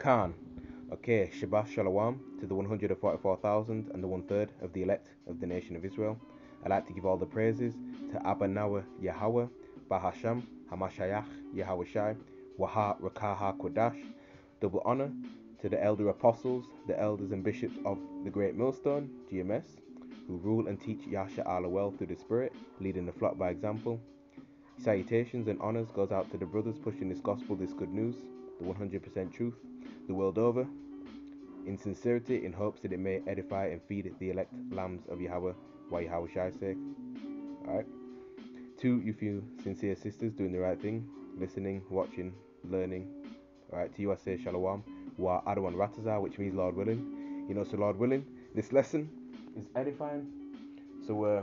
Khan. Okay, Shabbat Shalom to the 144,000 and the one third of the elect of the nation of Israel. I'd like to give all the praises to Abba Nawa Yahweh, Bahasham, Hamashayach, Yahweh Shai, Waha Rakaha Kodash. Double honor to the elder apostles, the elders and bishops of the Great Millstone, GMS, who rule and teach Yasha Allah well through the Spirit, leading the flock by example. Salutations and honors goes out to the brothers pushing this gospel, this good news, the 100% truth, the world over, in sincerity, in hopes that it may edify and feed the elect lambs of Yahweh, why Yahweh Shai's sake. Alright. To you few sincere sisters doing the right thing, listening, watching, learning. Alright, to you I say Shalom wa Adawan Rataza, which means Lord willing. You know, so Lord willing, this lesson is edifying. So, uh,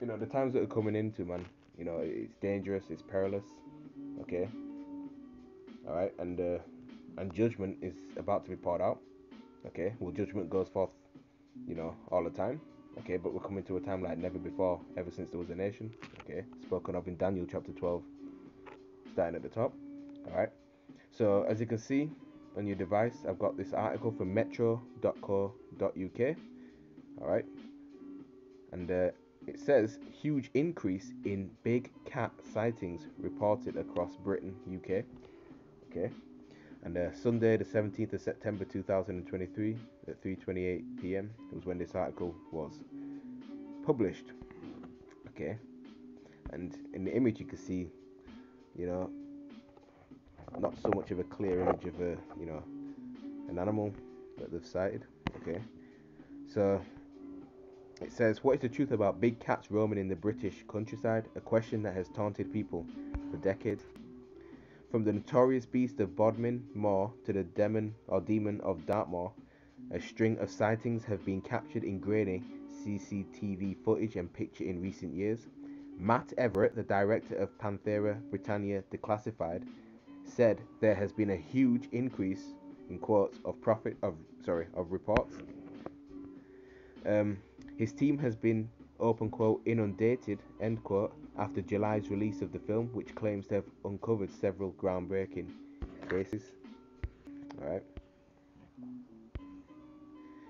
you know, the times that are coming into, man, you know, it's dangerous, it's perilous. Okay. All right, and uh, and judgment is about to be poured out. Okay. Well, judgment goes forth, you know, all the time. Okay, but we're coming to a time like never before, ever since there was a nation. Okay, spoken of in Daniel chapter 12, starting at the top. All right. So as you can see, on your device, I've got this article from metro.co.uk. All right, and uh, it says huge increase in big cat sightings reported across Britain, UK. Okay, and uh, Sunday, the 17th of September 2023, at 3:28 p.m. was when this article was published. Okay, and in the image you can see, you know, not so much of a clear image of a you know an animal that they've sighted. Okay, so it says, "What is the truth about big cats roaming in the British countryside? A question that has taunted people for decades." From the notorious beast of Bodmin Moor to the demon or demon of Dartmoor, a string of sightings have been captured in grainy CCTV footage and picture in recent years. Matt Everett, the director of Panthera Britannia Declassified, said there has been a huge increase in quotes of profit of sorry of reports. Um, his team has been open quote inundated end quote after July's release of the film, which claims to have uncovered several groundbreaking cases. All right.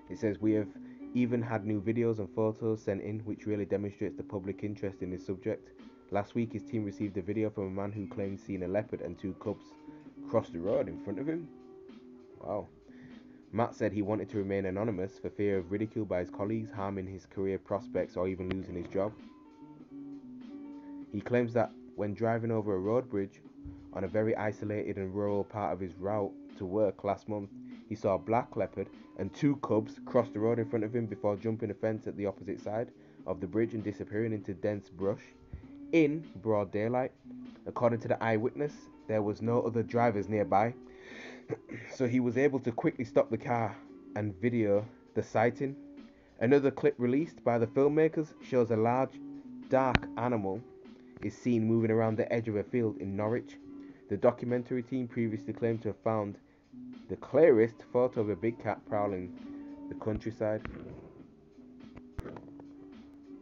It says we have even had new videos and photos sent in, which really demonstrates the public interest in this subject. Last week, his team received a video from a man who claimed seeing a leopard and two cubs cross the road in front of him. Wow. Matt said he wanted to remain anonymous for fear of ridicule by his colleagues, harming his career prospects, or even losing his job. He claims that when driving over a road bridge on a very isolated and rural part of his route to work last month, he saw a black leopard and two cubs cross the road in front of him before jumping a fence at the opposite side of the bridge and disappearing into dense brush in broad daylight. According to the eyewitness, there was no other drivers nearby, so he was able to quickly stop the car and video the sighting. Another clip released by the filmmakers shows a large, dark animal is seen moving around the edge of a field in Norwich. The documentary team previously claimed to have found the clearest photo of a big cat prowling the countryside.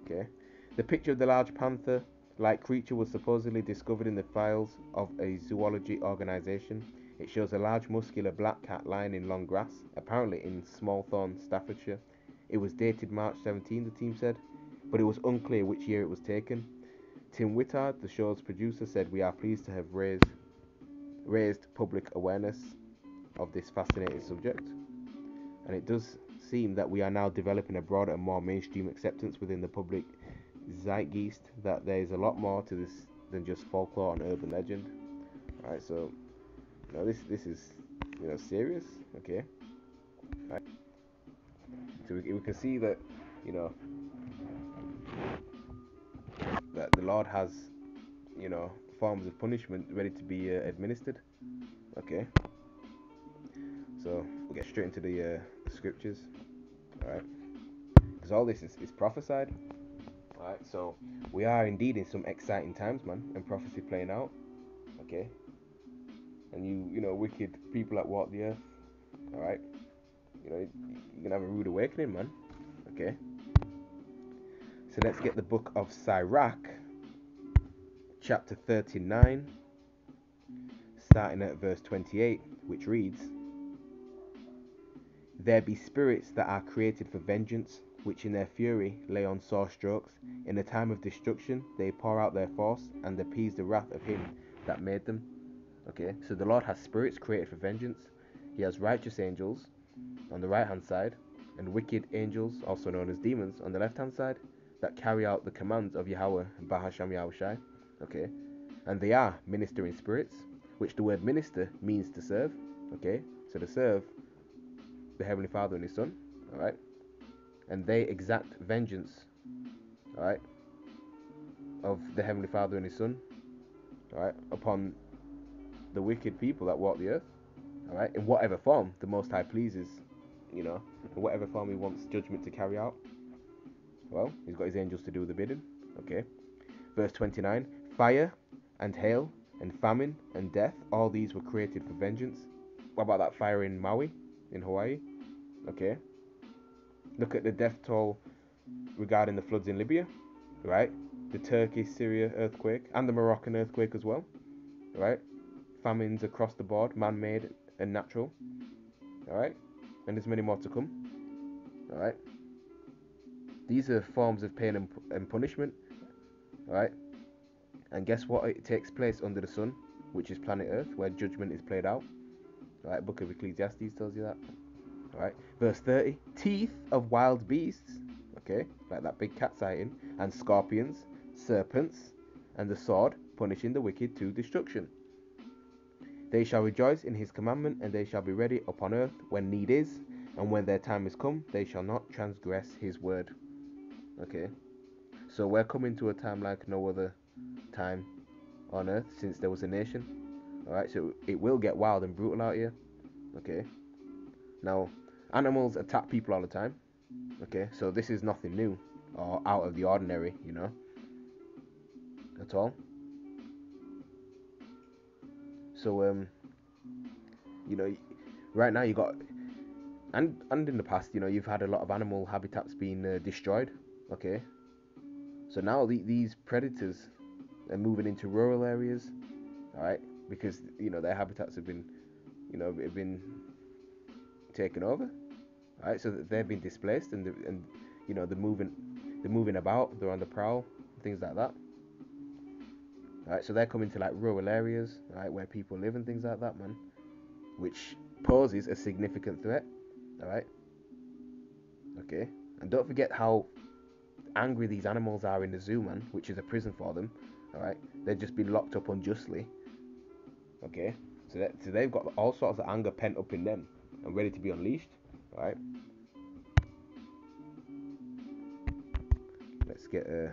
Okay. The picture of the large panther like creature was supposedly discovered in the files of a zoology organization. It shows a large muscular black cat lying in long grass, apparently in Smallthorne, Staffordshire. It was dated March 17, the team said, but it was unclear which year it was taken. Tim Wittard, the show's producer, said, We are pleased to have raised, raised public awareness of this fascinating subject. And it does seem that we are now developing a broader and more mainstream acceptance within the public zeitgeist that there is a lot more to this than just folklore and urban legend. Alright, so you know, this this is you know serious, okay? Right. So we, we can see that you know that the Lord has you know forms of punishment ready to be uh, administered. Okay. So we'll get straight into the, uh, scriptures. Alright. Because all this is, is prophesied. Alright, so we are indeed in some exciting times, man, and prophecy playing out. Okay. And you, you know, wicked people that walk the earth. Alright. You know, you're gonna have a rude awakening, man. Okay. So let's get the book of Sirach, chapter 39, starting at verse 28, which reads There be spirits that are created for vengeance, which in their fury lay on sore strokes. In the time of destruction, they pour out their force and appease the wrath of him that made them. Okay, so the Lord has spirits created for vengeance. He has righteous angels on the right hand side, and wicked angels, also known as demons, on the left hand side, that carry out the commands of Yahweh and Bahasham Yahushai. Okay, and they are ministering spirits, which the word minister means to serve. Okay, so to serve the Heavenly Father and His Son. All right, and they exact vengeance. Right, of the Heavenly Father and His Son. Right, upon the wicked people that walk the earth. All right, in whatever form the Most High pleases. You know, in whatever form He wants judgment to carry out. Well, He's got His angels to do the bidding. Okay. Verse 29 Fire and hail and famine and death, all these were created for vengeance. What about that fire in Maui, in Hawaii? Okay. Look at the death toll regarding the floods in Libya, right? The Turkey Syria earthquake and the Moroccan earthquake as well, right? Famines across the board, man made and natural, alright? And there's many more to come, alright? These are forms of pain and, and punishment, alright? And guess what? It takes place under the sun, which is planet Earth, where judgment is played out. Right, Book of Ecclesiastes tells you that. Right, verse 30 teeth of wild beasts, okay, like that big cat sighting, and scorpions, serpents, and the sword, punishing the wicked to destruction. They shall rejoice in his commandment, and they shall be ready upon earth when need is, and when their time is come, they shall not transgress his word. Okay, so we're coming to a time like no other time on earth since there was a nation. Alright, so it will get wild and brutal out here. Okay. Now, animals attack people all the time. Okay, so this is nothing new or out of the ordinary, you know, at all. So, um, you know, right now you got, and and in the past, you know, you've had a lot of animal habitats being uh, destroyed. Okay, so now the, these predators are moving into rural areas, all right, because you know their habitats have been, you know, have been taken over, right. So they've been displaced and and you know they're moving, they're moving about, they're on the prowl, things like that. Right, so they're coming to like rural areas, right, where people live and things like that, man, which poses a significant threat. All right. Okay, and don't forget how angry these animals are in the zoo, man, which is a prison for them. All right, they've just been locked up unjustly. Okay, so that, so they've got all sorts of anger pent up in them and ready to be unleashed. All right. Let's get a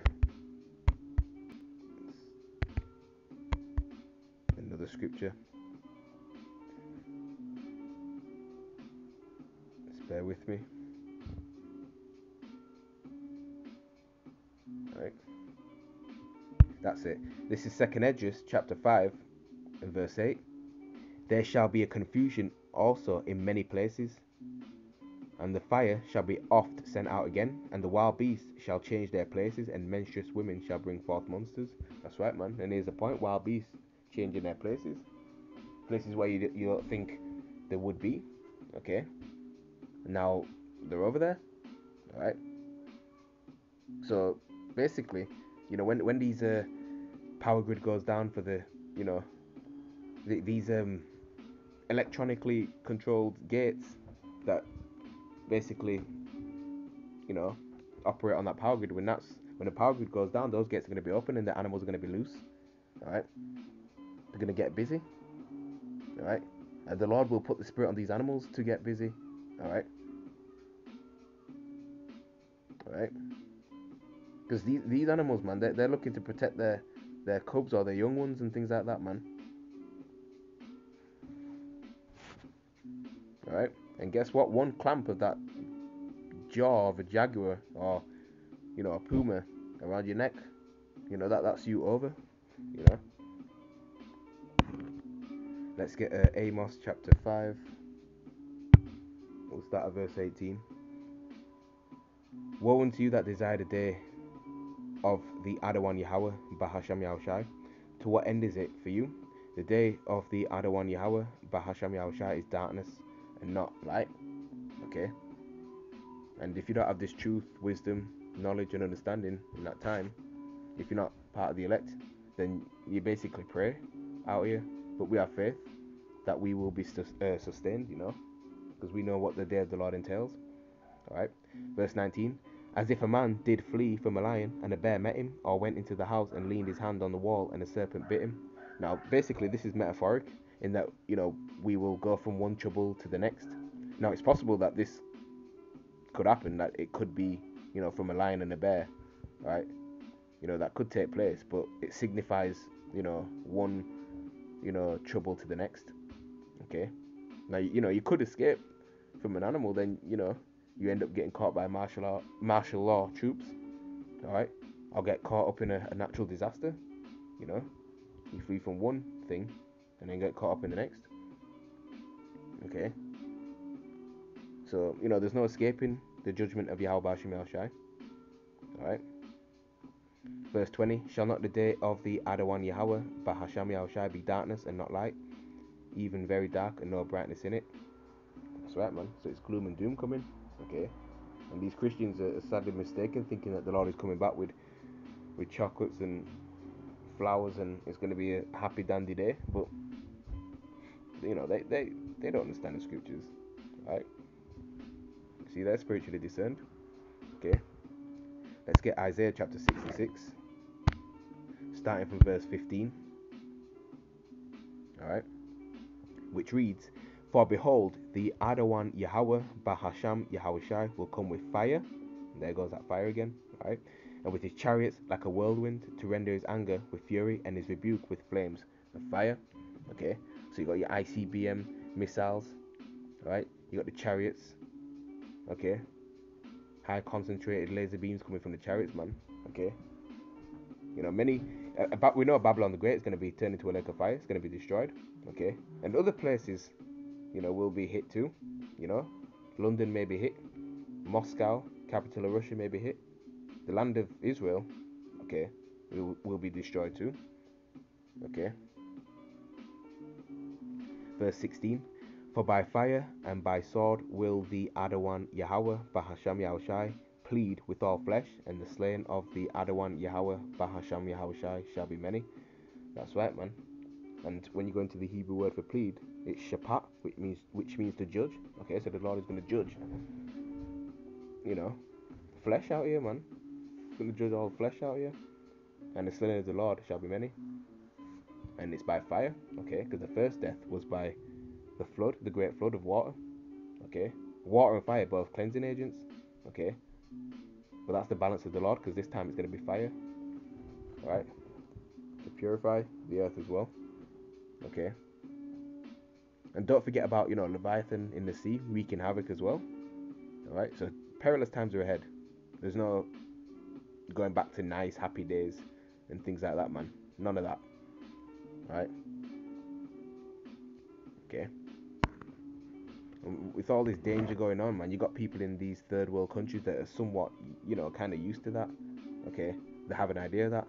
another scripture. Just bear with me. That's it. This is Second Esdras, chapter 5, and verse 8. There shall be a confusion also in many places, and the fire shall be oft sent out again, and the wild beasts shall change their places, and menstruous women shall bring forth monsters. That's right, man. And here's the point: wild beasts changing their places, places where you you don't think they would be. Okay. Now they're over there. All right. So basically, you know, when when these uh, power grid goes down for the you know the, these um, electronically controlled gates that basically you know operate on that power grid. When that's when the power grid goes down those gates are going to be open and the animals are going to be loose all right they're going to get busy all right and the lord will put the spirit on these animals to get busy all right all right because these, these animals man they're, they're looking to protect their their cubs or their young ones and things like that, man. Alright? And guess what? One clamp of that jaw of a jaguar or, you know, a puma around your neck, you know, that that's you over. You know? Let's get uh, Amos chapter 5. We'll start at verse 18. Woe unto you that desire the day of the Adawan Yahweh, Bahasham Yahushai. To what end is it for you? The day of the Adawan Yahweh, Bahasham Yahushai, is darkness and not light. Okay? And if you don't have this truth, wisdom, knowledge, and understanding in that time, if you're not part of the elect, then you basically prey out here. But we have faith that we will be uh, sustained, you know, because we know what the day of the Lord entails. Alright? Verse 19 As if a man did flee from a lion, and a bear met him, or went into the house and leaned his hand on the wall, and a serpent bit him. Now, basically, this is metaphoric in that, you know, we will go from one trouble to the next. Now, it's possible that this could happen, that it could be, you know, from a lion and a bear, right? You know, that could take place, but it signifies, you know, one, you know, trouble to the next. Okay? Now, you know, you could escape from an animal, then, you know, you end up getting caught by martial law, martial law troops. All right, I'll get caught up in a, a natural disaster. You know, you flee from one thing and then get caught up in the next. Okay. So you know, there's no escaping the judgment of Yahweh Shai. All right. Verse 20 Shall not the day of the Adawan Yahweh Bahasham Shai be darkness and not light, even very dark and no brightness in it? That's right, man. So it's gloom and doom coming. Okay, and these Christians are sadly mistaken, thinking that the Lord is coming back with with chocolates and flowers, and it's going to be a happy dandy day. But you know, they they they don't understand the scriptures, right? See, they're spiritually discerned. Okay, let's get Isaiah chapter 66, starting from verse 15. All right, which reads. For behold, the Adawan Yahweh Bahasham Yahushai will come with fire. There goes that fire again, right? And with his chariots like a whirlwind to render his anger with fury and his rebuke with flames of fire. Okay, so you got your ICBM missiles, right? You got the chariots, okay? High concentrated laser beams coming from the chariots, man. Okay, you know many. Uh, we know Babylon the Great is going to be turned into a lake of fire. It's going to be destroyed. Okay, and other places you know, will be hit too. You know, London may be hit, Moscow, capital of Russia, may be hit. The land of Israel, okay, will, will be destroyed too. Okay. Verse 16 For by fire and by sword will the Adawan Yahweh Bahasham Yahushai plead with all flesh, and the slain of the Adawan Yahweh Bahasham Yahushai shall be many. That's right, man. And when you go into the Hebrew word for plead, it's shapat, which means which means to judge. Okay, so the Lord is going to judge. You know, flesh out here, man. He's going to judge all flesh out here. And the slain of the Lord shall be many. And it's by fire. Okay, because the first death was by the flood, the great flood of water. Okay, water and fire both cleansing agents. Okay, but that's the balance of the Lord, because this time it's going to be fire. All right, to purify the earth as well. Okay. And don't forget about, you know, Leviathan in the sea wreaking havoc as well. Alright, so perilous times are ahead. There's no going back to nice, happy days and things like that, man. None of that. Alright? Okay. With all this danger going on, man, you got people in these third world countries that are somewhat, you know, kind of used to that. Okay? They have an idea of that,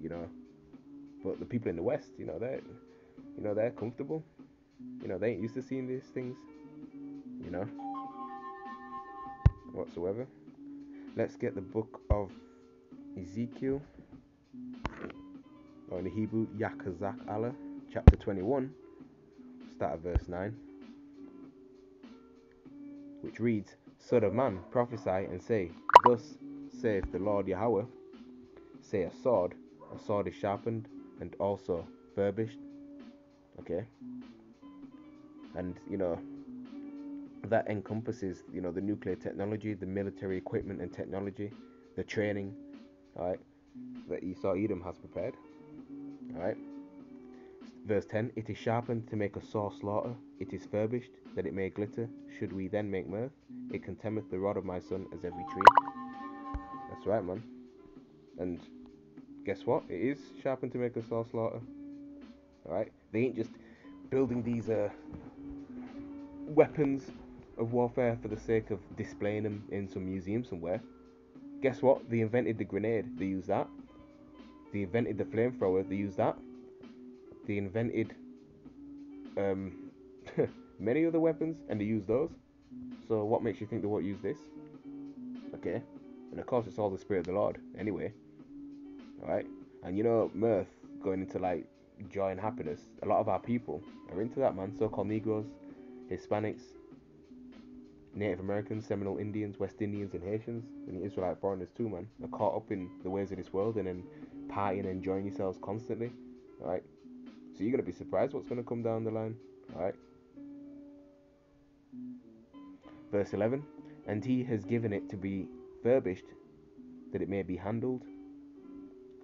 you know. But the people in the West, you know, they're, you know, they're comfortable. You know, they ain't used to seeing these things. You know, whatsoever. Let's get the book of Ezekiel, or in the Hebrew, Yakazak Allah, chapter 21, start at verse 9, which reads, Son of man, prophesy and say, Thus saith the Lord Yahweh, say a sword, a sword is sharpened and also furbished. Okay, and you know that encompasses you know the nuclear technology, the military equipment and technology, the training, all right, that Esau Edom has prepared. All right. Verse 10 It is sharpened to make a sore slaughter, it is furbished that it may glitter. Should we then make mirth? It contemneth the rod of my son as every tree. That's right, man. And guess what? It is sharpened to make a sore slaughter. Alright? They ain't just building these uh, weapons of warfare for the sake of displaying them in some museum somewhere. Guess what? They invented the grenade. They used that. They invented the flamethrower. They used that. They invented um, many other weapons, and they used those. So what makes you think they won't use this? Okay. And of course, it's all the Spirit of the Lord, anyway. Alright? And you know, mirth, going into like joy and happiness, a lot of our people are into that, man. So called Negroes, Hispanics, Native Americans, Seminole Indians, West Indians, and Haitians, and the Israelite foreigners too, man, are caught up in the ways of this world and then partying and enjoying yourselves constantly. right? So you're to be surprised what's to come down the line. right? Verse 11 And he has given it to be furbished, that it may be handled.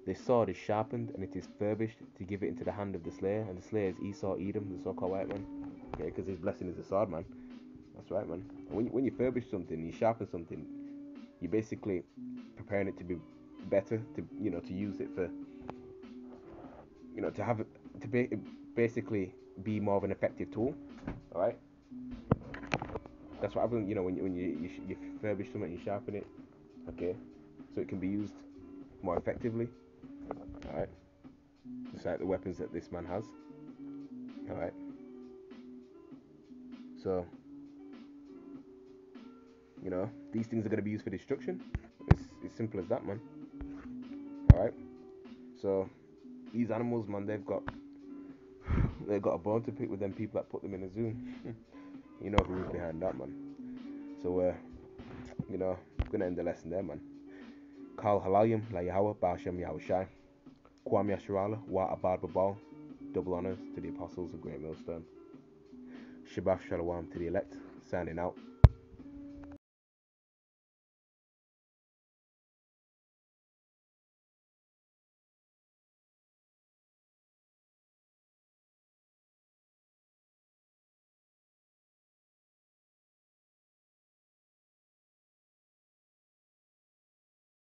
This sword is sharpened, and it is furbished to give it into the hand of the slayer, and the slayer is Esau Edom, the so called white man. Okay, because his blessing is a sword, man. That's right, man. When when you furbish something, you sharpen something, you're basically preparing it to be better, to you know, to use it for, you know, to have to be basically be more of an effective tool. All right. That's what happens, you know, when you when you you, you furbish something, you sharpen it, okay, so it can be used more effectively. All right. Just like the weapons that this man has. All right. So, you know, these things are going to be used for destruction. It's, it's simple as that, man. Right. So, these animals, man, they've got they've got a bone to pick with them people that put them in a zoo. you know who's behind that, man. So, uh, you know, I'm gonna end the lesson there, man. Kal Halayim La Yahweh Bashem Yahushai. Kwam Yasharala Wa Abad Babal. Double honors to the apostles of Great Millstone. Shabbat Shalom to the elect, signing out.